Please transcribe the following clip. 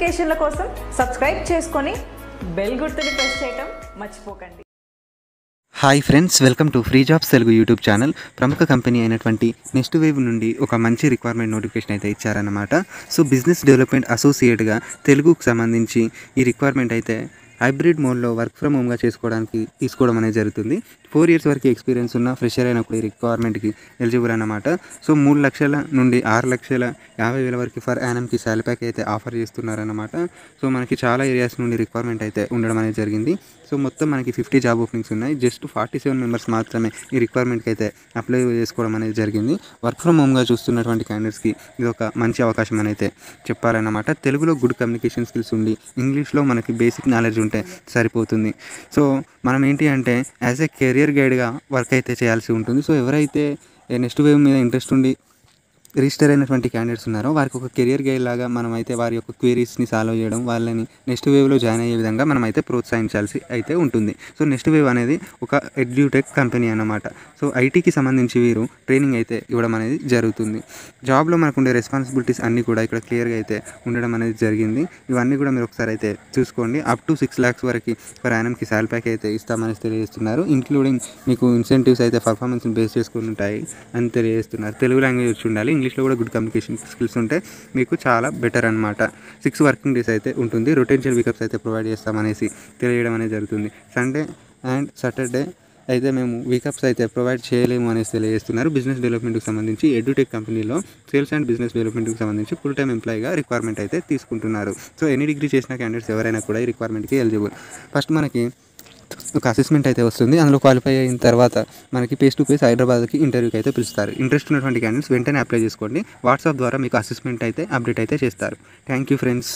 నోటిఫికేషన్ల కోసం సబ్స్క్రైబ్ చేసుకొని బెల్ గుర్తుని ప్రెస్ చేయటం మర్చిపోకండి. Hi friends welcome to free jobs Telugu YouTube channel. ప్రముఖ కంపెనీ అయినటువంటి నెక్స్ట్ వేవ్ నుండి ఒక మంచి రిక్వైర్మెంట్ నోటిఫికేషన్ అయితే ఇచ్చారన్నమాట. సో బిజినెస్ డెవలప్మెంట్ అసోసియేట్గా తెలుగుకు సంబంధించి ఈ రిక్వైర్మెంట్ అయితే హైబ్రిడ్ మోడ్లో వర్క్ ఫ్రమ్ హోమ్గా చేసుకోవడానికి తీసుకోవడం అనేది జరుగుతుంది. ఫోర్ ఇయర్స్ వరకు ఎక్స్పీరియన్స్ ఉన్న ఫ్రెషర్ అయినప్పుడు ఈ రిక్వైర్మెంట్కి ఎలిజిబుల్ అన్నమాట. సో మూడు లక్షల నుండి ఆరు లక్షల యాభై వేల వరకు ఫర్ యానమ్కి శాలరీ ప్యాక్ అయితే ఆఫర్ చేస్తున్నారన్నమాట. సో మనకి చాలా ఏరియాస్ నుండి రిక్వైర్మెంట్ అయితే ఉండడం అనేది జరిగింది. సో మొత్తం మనకి ఫిఫ్టీ జాబ్ ఓపెనింగ్స్ ఉన్నాయి. జస్ట్ ఫార్టీ సెవెన్ మెంబర్స్ మాత్రమే ఈ రిక్వైర్మెంట్కి అయితే అప్లై చేసుకోవడం అనేది జరిగింది. వర్క్ ఫ్రమ్ హోమ్గా చూస్తున్నటువంటి క్యాండిడేట్స్కి ఇది ఒక మంచి అవకాశం అని అయితే చెప్పాలన్నమాట తెలుగులో గుడ్ కమ్యూనికేషన్ స్కిల్స్ ఉండి ఇంగ్లీష్లో మనకి బేసిక్ నాలెడ్జ్ ఉంటే సరిపోతుంది. సో మనం ఏంటి అంటే యాజ్ ఏ కెరియర్ గైడ్గా వర్క్ అయితే చేయాల్సి ఉంటుంది. సో ఎవరైతే నెక్స్ట్ వేవ్ మీద ఇంట్రెస్ట్ ఉండి రిజిస్టర్ అయినటువంటి క్యాండిడేట్స్ ఉన్నారో వారికి ఒక కెరియర్ గైడ్ లాగా మనం అయితే వారి యొక్క క్వైరీస్ని సాల్వ్ చేయడం వాళ్ళని నెక్స్ట్ వేవ్లో జాయిన్ అయ్యే విధంగా మనం అయితే ప్రోత్సహించాల్సి అయితే ఉంటుంది. సో నెక్స్ట్ వేవ్ అనేది ఒక ఎడ్యూటెక్ కంపెనీ అన్నమాట. సో ఐటీకి సంబంధించి వీరు ట్రైనింగ్ అయితే ఇవ్వడం అనేది జరుగుతుంది. జాబ్లో మనకు ఉండే రెస్పాన్సిబిలిటీస్ అన్నీ కూడా ఇక్కడ క్లియర్గా అయితే ఉండడం అనేది జరిగింది. ఇవన్నీ కూడా మీరు ఒకసారి అయితే చూసుకోండి. అప్ టు సిక్స్ ల్యాక్స్ వరకు పర్ యానమ్కి శాలరీ ప్యాక్ అయితే ఇస్తామని తెలియజేస్తున్నారు. ఇంక్లూడింగ్ మీకు ఇన్సెంటివ్స్ అయితే పర్ఫార్మెన్స్ని బేస్ చేసుకుని ఉంటాయి అని తెలియజేస్తున్నారు. తెలుగు లాంగ్వేజ్ వచ్చి ఉండాలి ఇంగ్లీష్లో కూడా గుడ్ కమ్యూనికేషన్ స్కిల్స్ ఉంటే మీకు చాలా బెటర్ అనమాట సిక్స్ వర్కింగ్ డేస్ అయితే ఉంటుంది. రొటెన్షియల్ వీకప్స్ అయితే ప్రొవైడ్ చేస్తామనేసి తెలియడం అనేది జరుగుతుంది. సండే అండ్ సాటర్డే అయితే మేము వీకప్స్ అయితే ప్రొవైడ్ చేయలేము అనేసి తెలియజేస్తున్నారు. బిజినెస్ డెవలప్మెంట్కి సంబంధించి ఎడ్యుటెక్ కంపెనీలో సేల్స్ అండ్ బిజినెస్ డెవలప్మెంట్కి సంబంధించి ఫుల్ టైం ఎంప్లాయీగా రిక్వైర్మెంట్ అయితే తీసుకుంటున్నారు. సో ఎనీ డిగ్రీ చేసిన క్యాండిడేట్స్ ఎవరైనా కూడా ఈ రిక్వైర్మెంట్కి ఎలిజిబుల్ ఫస్ట్ మనకి ఒక అసెస్మెంట్ అయితే వస్తుంది. అందులో క్వాలిఫై అయిన తర్వాత మనకి ఫేస్ టు ఫేస్ హైదరాబాద్కి ఇంటర్వ్యూకి అయితే పిలుస్తారు. ఇంట్రెస్ట్ ఉన్నటువంటి క్యాండిడేట్స్ వెంటనే అప్లై చేసుకోండి. వాట్సాప్ ద్వారా మీకు అసెస్మెంట్ అయితే అప్డేట్ అయితే చేస్తారు. Thank you friends